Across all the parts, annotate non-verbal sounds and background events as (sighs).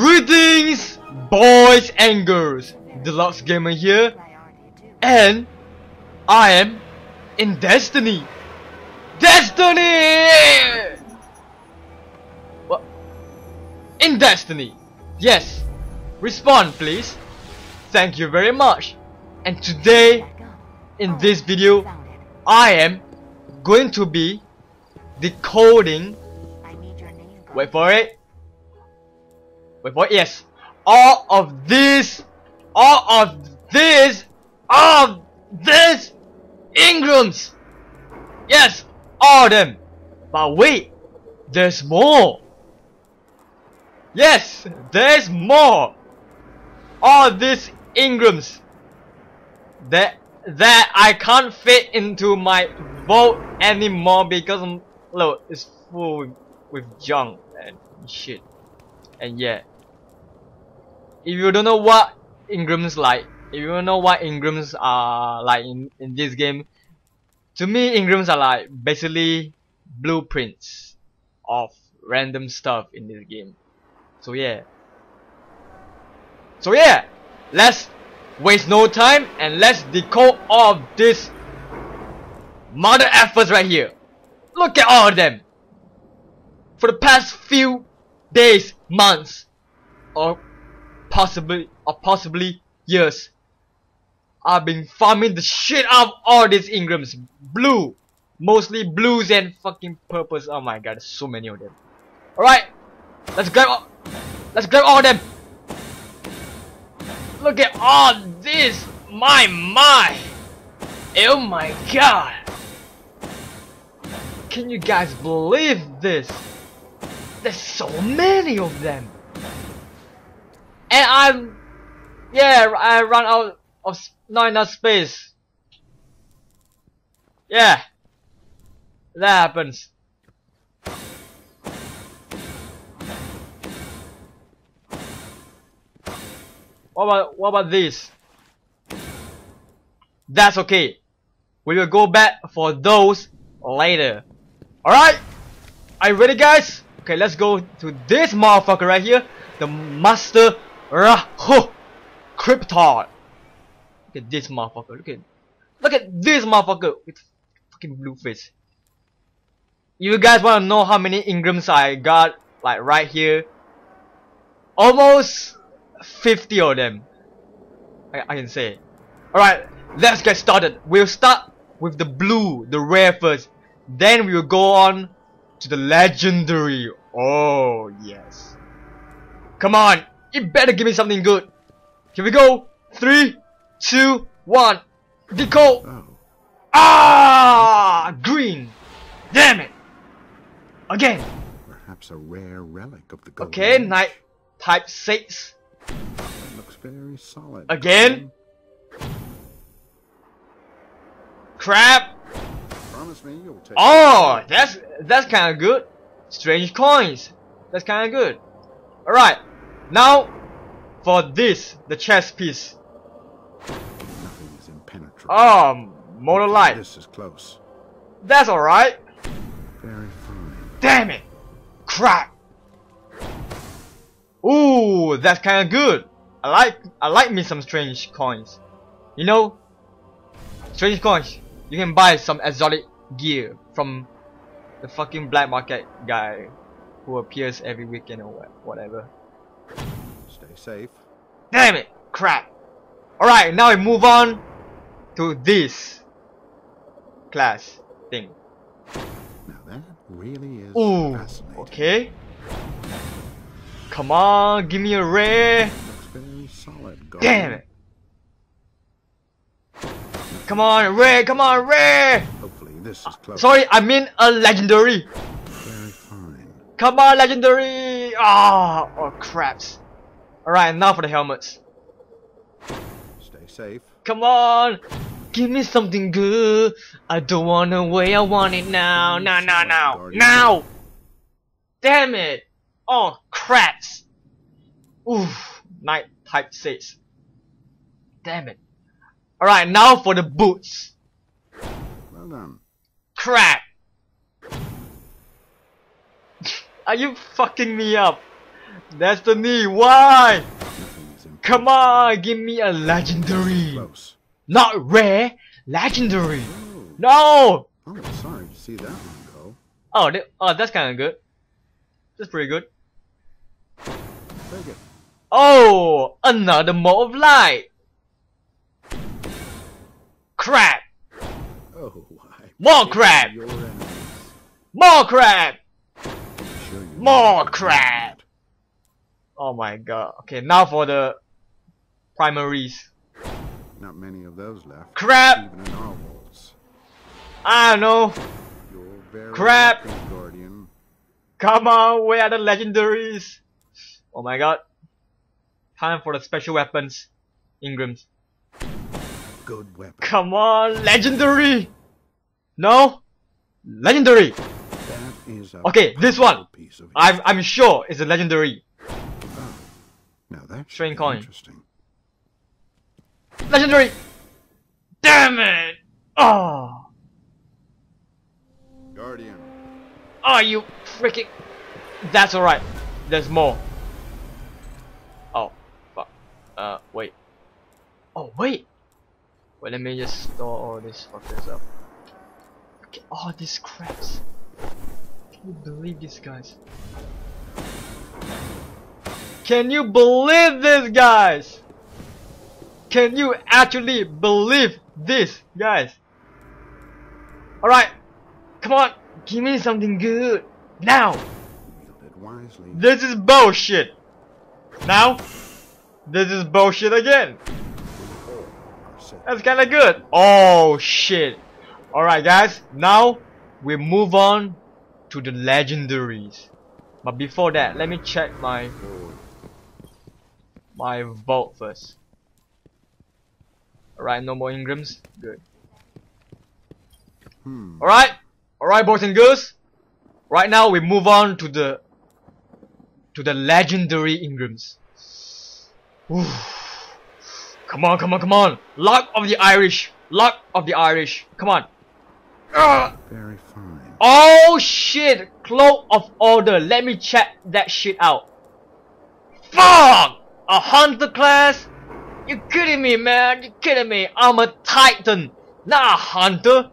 Greetings, boys and girls. Deluxe Gamer here, and I am in Destiny. Destiny! What? In Destiny. Yes. Respond, please. Thank you very much. And today, in this video, I am going to be decoding. Wait for it. Wait for. Yes. All of this, all of this, all of this Engrams. Yes, all of them. But wait, there's more. Yes, there's more. All these Engrams that that I can't fit into my vault anymore because look, it's full with junk and shit. And yeah, if you don't know what Engrams like, if you don't know what Engrams are like in, in this game, to me Engrams are like basically blueprints of random stuff in this game. So yeah. So yeah, let's waste no time and let's decode all of this mother efforts right here. Look at all of them. For the past few days, months, or possibly or possibly years, I've been farming the shit out of all these Engrams. Blue. Mostly blues and fucking purples. Oh my god, so many of them. Alright. Let's grab all let's grab all of them. Look at all this. My my. Oh my god. Can you guys believe this? There's so many of them. And I'm yeah, I run out of not enough space. Yeah. That happens. What about what about this? That's okay. We will go back for those later. Alright? Are you ready guys? Okay, let's go to this motherfucker right here. The Master Rahool Cryptarch. Look at this motherfucker. Look at Look at this motherfucker with fucking blue face. You guys wanna know how many Engrams I got like right here? Almost 50 of them. I, I can say. Alright, let's get started. We'll start with the blue, the rare first. Then we will go on to the legendary. Oh, yes. Come on, you better give me something good. Here we go. Three, two, one. Decode. Oh, Ah, green. Damn it. Again. perhaps a rare relic of the Golden Okay, Age. night type six. That looks very solid. Again. Crap. Promise me you'll take Oh, that's that's kind of good. Strange coins. That's kind of good. All right. Now, for this, the chess piece. Nothing is impenetrable. Ah, oh, motor light. This is close. That's all right. Very fine. Damn it. Crap. Ooh, that's kind of good. I like I like me some strange coins. You know, strange coins. You can buy some exotic gear from the fucking black market guy who appears every weekend or whatever. Stay safe. Damn it! Crap! Alright, now we move on to this class thing. Now that really is Ooh, fascinating. okay. Come on, give me a rare. Very solid. Golden. Damn it! Come on, rare, come on, rare! Hopefully this is close. Sorry, I mean a legendary. Very fine. Come on, legendary! Ah, oh, craps. Alright, now for the helmets. Stay safe. Come on! Give me something good. I don't want to wait, I want it now. Now, now, now. Now! Damn it! Oh, craps! Oof, night type 6. Damn it. Alright, now for the boots. Well done. Crap! (laughs) Are you fucking me up? Destiny, why? Come on, give me a legendary. close. Not rare, legendary. Oh, No! oh, sorry to see that one go. Oh, oh that's kind of good. That's pretty good. Oh, another mote of light. Crap! Oh, I More crap! More crap! More crap! Oh my god. Okay, now for the primaries. Not many of those left. Crap! Even in our. I don't know. Crap! Guardian. Come on, where are the legendaries? Oh my god. Time for the special weapons. Engrams. Good weapon. Come on, legendary! No? Legendary! That is a Okay, this one. I'm, I'm sure it's a legendary. Now that's Strange coin. interesting. Legendary! Damn it! Oh! Guardian. Oh, you freaking... That's alright. There's more. Oh, fuck. Uh, wait. Oh, wait! Wait, let me just store all this fuckers up. Look at all these craps. Can you believe these guys? Can you believe this, guys? Can you actually believe this, guys? Alright, come on, give me something good. Now! This is bullshit. Now, this is bullshit again. That's kinda good. Oh shit. Alright guys, now we move on to the legendaries. But before that, let me check my. My vault first. Alright, no more Engrams. Good. Hmm. Alright? Alright boys and girls. Right now we move on to the to the legendary Engrams. Oof. Come on, come on, come on! Luck of the Irish! Luck of the Irish! Come on! Ugh. Very fine. Oh shit! Cloak of Order. Let me check that shit out. Fuck! A hunter class? You kidding me, man? You kidding me? I'm a titan, not a hunter.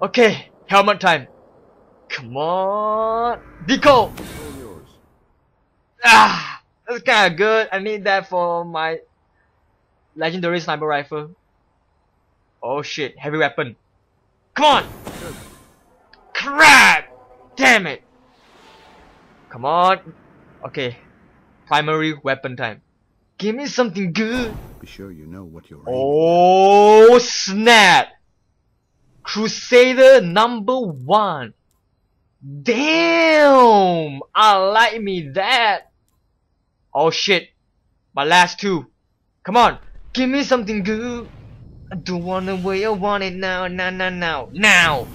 Okay, helmet time. Come on, Deco. Ah, that's kind of good. I need that for my legendary sniper rifle. Oh shit, heavy weapon. Come on! Crap! Damn it! Come on. Okay, primary weapon time. Give me something good. Be sure you know what you're aiming Oh snap! Crusader number one. Damn! I like me that. Oh shit. My last two. Come on. Give me something good. I don't wanna wait, I want it now, now, now, now, now.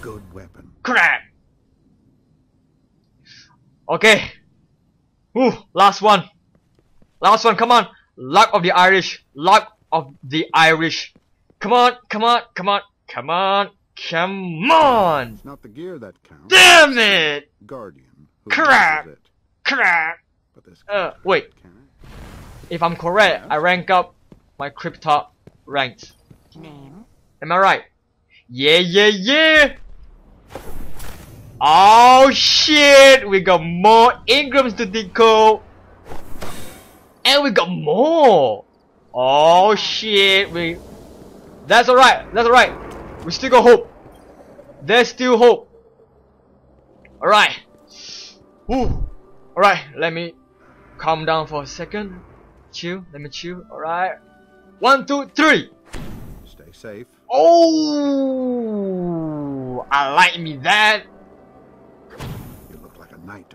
Good weapon. Crap. Okay. Ooh, last one. Last one, come on. Luck of the Irish. Luck of the Irish. Come on, come on, come on, come on, come on. It's not the gear that counts. Damn it! Guardian. Crap. it. Crap. But this Uh, wait. can If I'm correct, I rank up my crypto ranks. Name? Am I right? Yeah, yeah, yeah! Oh shit! We got more Engrams to decode! And we got more! Oh shit! We. That's alright, that's alright! We still got hope! There's still hope! Alright! Alright, let me calm down for a second. Chill, let me chill, alright? One, two, three! Stay safe. Oh, I like me that.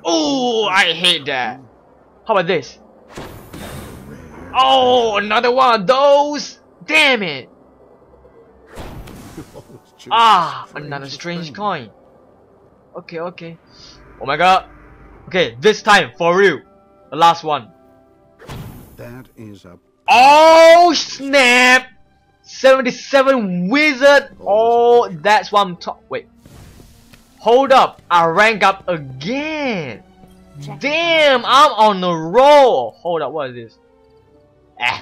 Oh, I hate that. How about this? Oh, another one of those. Damn it. (laughs) Ah, another strange coin. Okay, okay. Oh my god. Okay, this time for real. The last one. That is a Oh snap! 77 wizard. Oh, that's what I'm talking. Wait. Hold up. I rank up again. Damn, I'm on a roll. Hold up, what is this? Eh.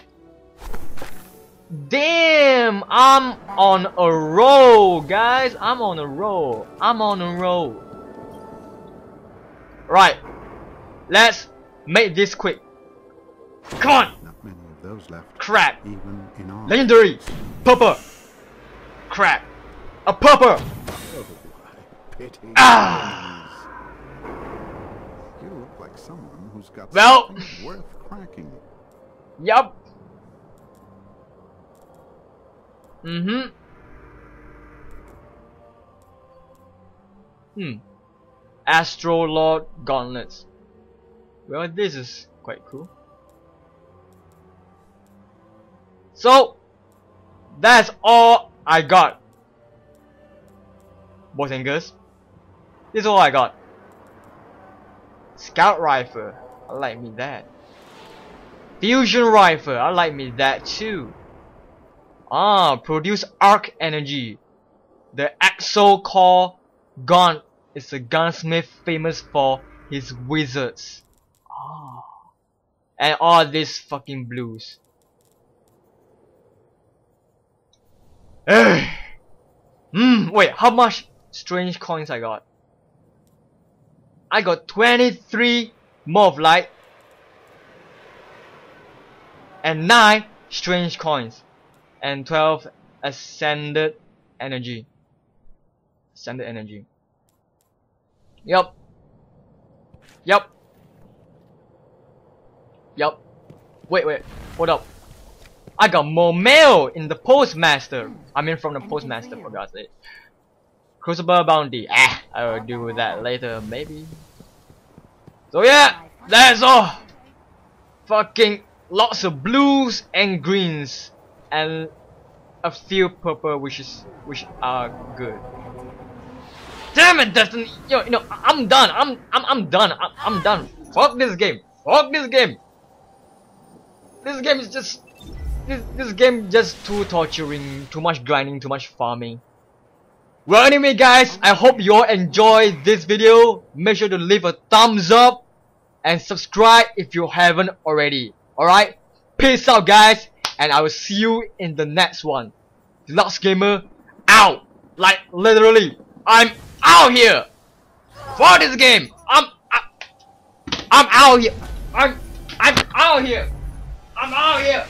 Damn, I'm on a roll, guys. I'm on a roll. I'm on a roll. Right. Let's make this quick. Come on. Not many of those left, Crap. even in our. Legendary. Purple. Crap. A purple. I Ah. you. Look like someone who's got Well- worth cracking. Yup. Mm-hmm. Hmm. Astro Lord Gauntlets. Well, this is quite cool. So, that's all I got. Boys and girls. This is all I got. Scout Rifle. I like me that. Fusion rifle, I like me that too. Ah, produce arc energy. The Axo Core gun is a gunsmith famous for his wizards. Ah. And all these fucking blues. (sighs) Hmm, wait, how much strange coins I got? I got 23 more of light and 9 strange coins and 12 ascended energy. Ascended energy. Yup. Yup. Yup. Wait wait. Hold up. I got more mail in the postmaster. I mean from the postmaster for God's sake Crucible bounty. Ah I will do that later maybe. So yeah that's all. Fucking lots of blues and greens and a few purple which is which are good. Damn it Destiny. Yo you know I'm done. I'm I'm, I'm done. I'm, I'm done. Fuck this game. Fuck this game. This game is just this, this game just too torturing too much grinding too much farming well anyway guys I hope you all enjoyed this video make sure to leave a thumbs up and subscribe if you haven't already Alright, peace out guys, and I will see you in the next one. Deluxe Gamer, out! Like, literally, I'm out here! For this game! I'm, I'm out here! I'm, I'm out here! I'm out here!